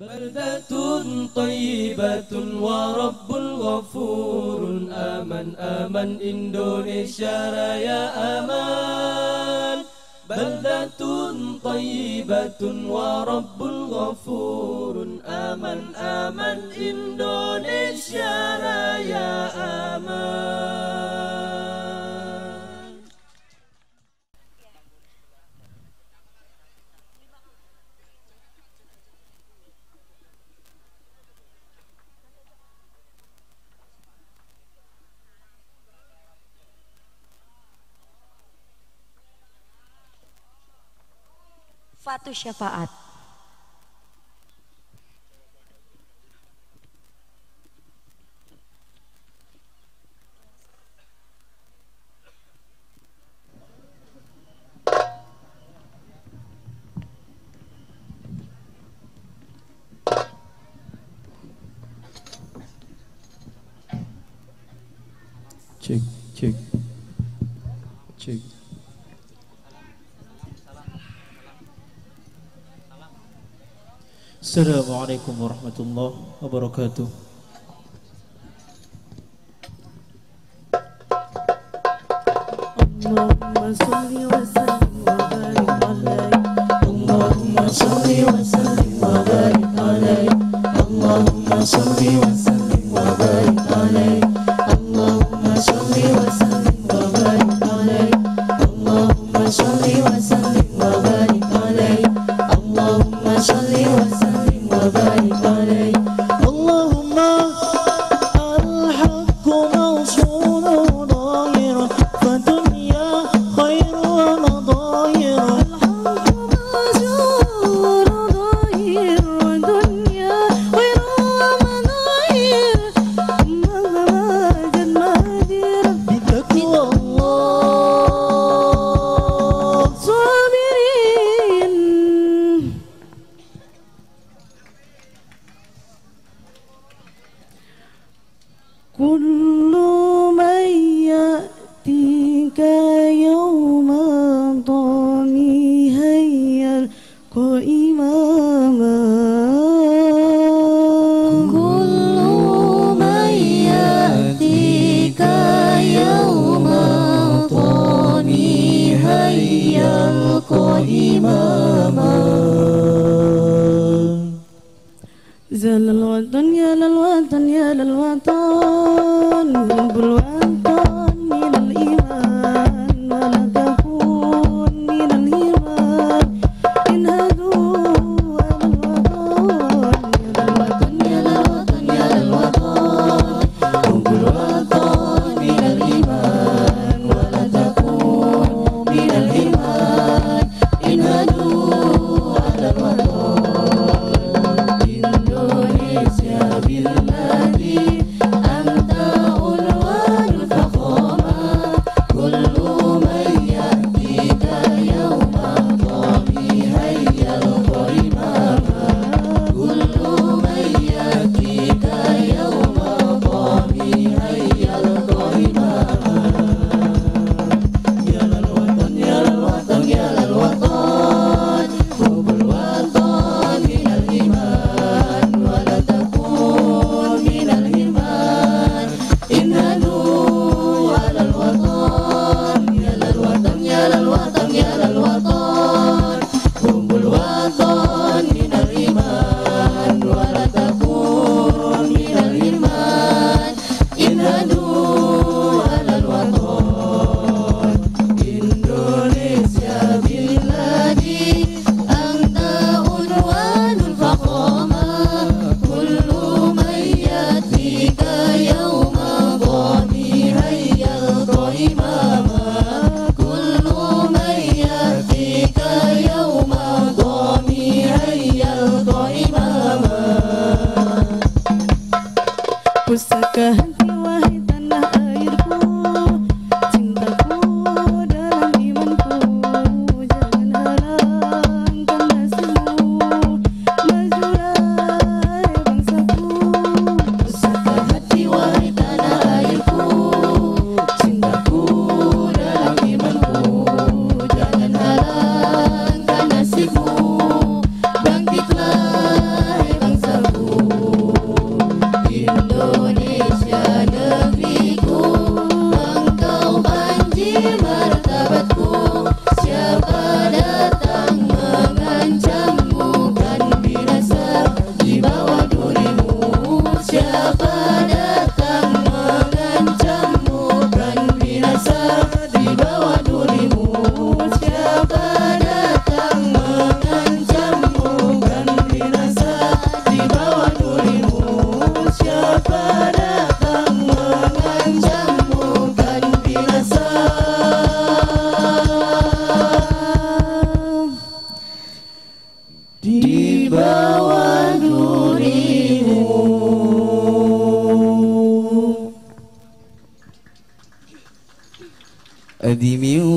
بلدة طيبة ورب غفور آمن آمن إندونيسيا رaya aman بلدة طيبة ورب غفور آمن آمن إندونيسيا رaya aman Fatu syafaat. Cek, cek, cek. Assalamualaikum warahmatullahi wabarakatuh. اللهم صل وسلم وبارك عليه. اللهم صل وسلم وبارك عليه. اللهم صل وسلم وبارك عليه. زل الوطن يا للوطن يا للوطن. bulwa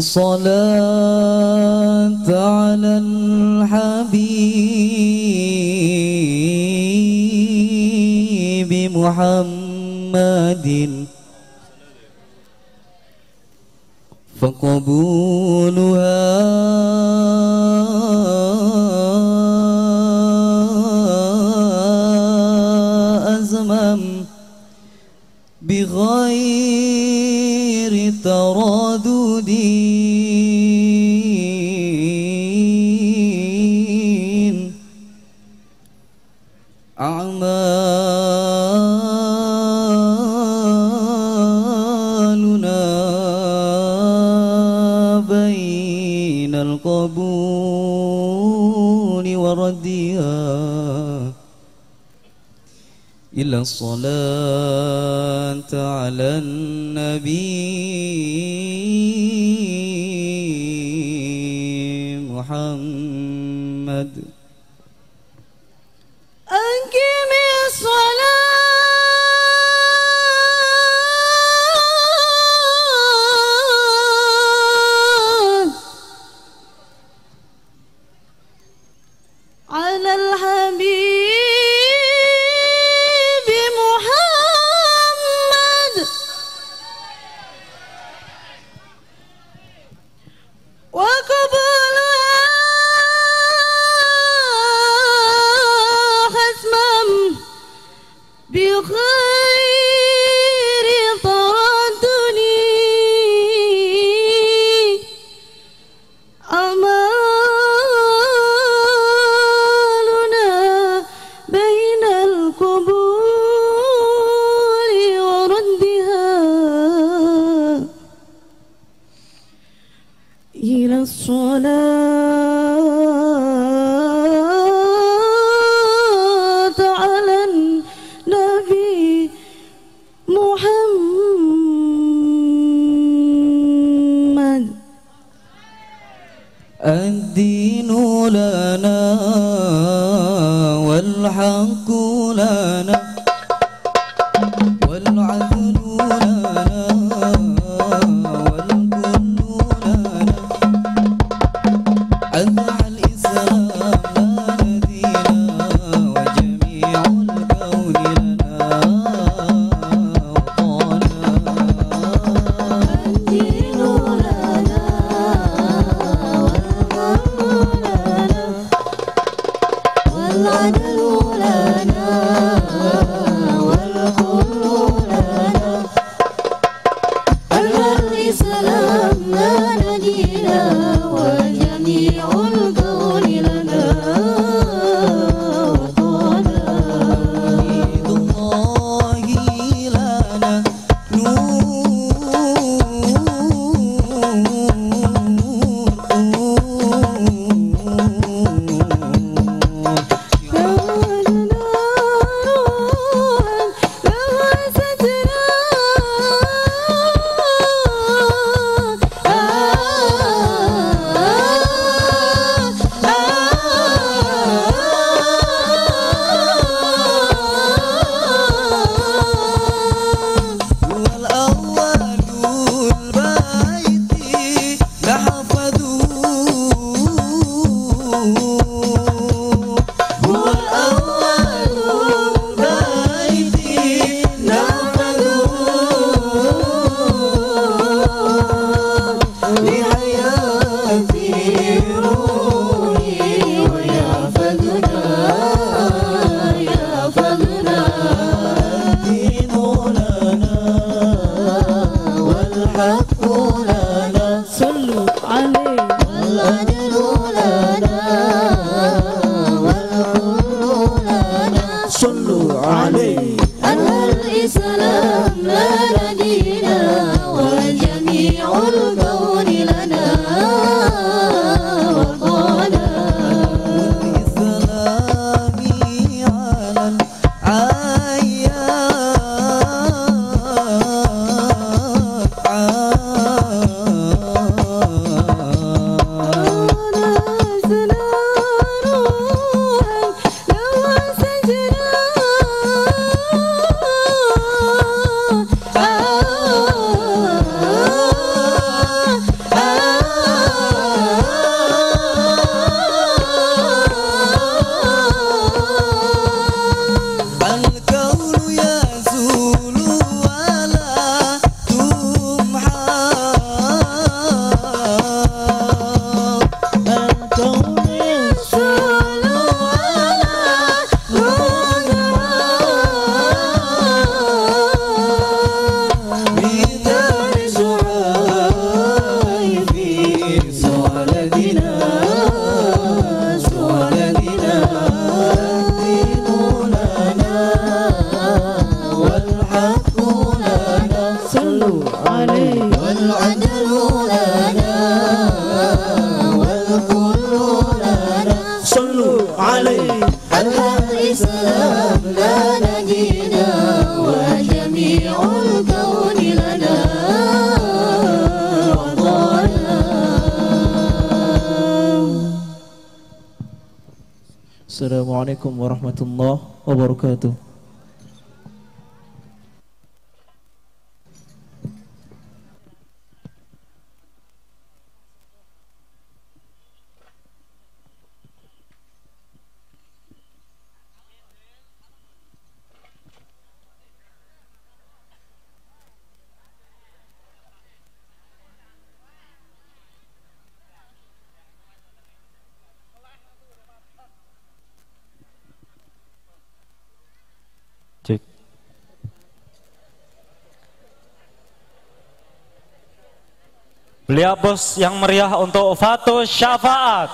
الصلاة على الحبيب محمد. فقبولها أزما بغير تردد. إلى الصلاة على النبي محمد. الكون لنا صلوا عليه. والعدل لنا والكل لنا صلوا عليه. الإسلام لنا دينا وجميع الكون لنا وضعنا السلام عليكم ورحمة الله وبركاته. Beliau bos yang meriah untuk Fatu Syafaat.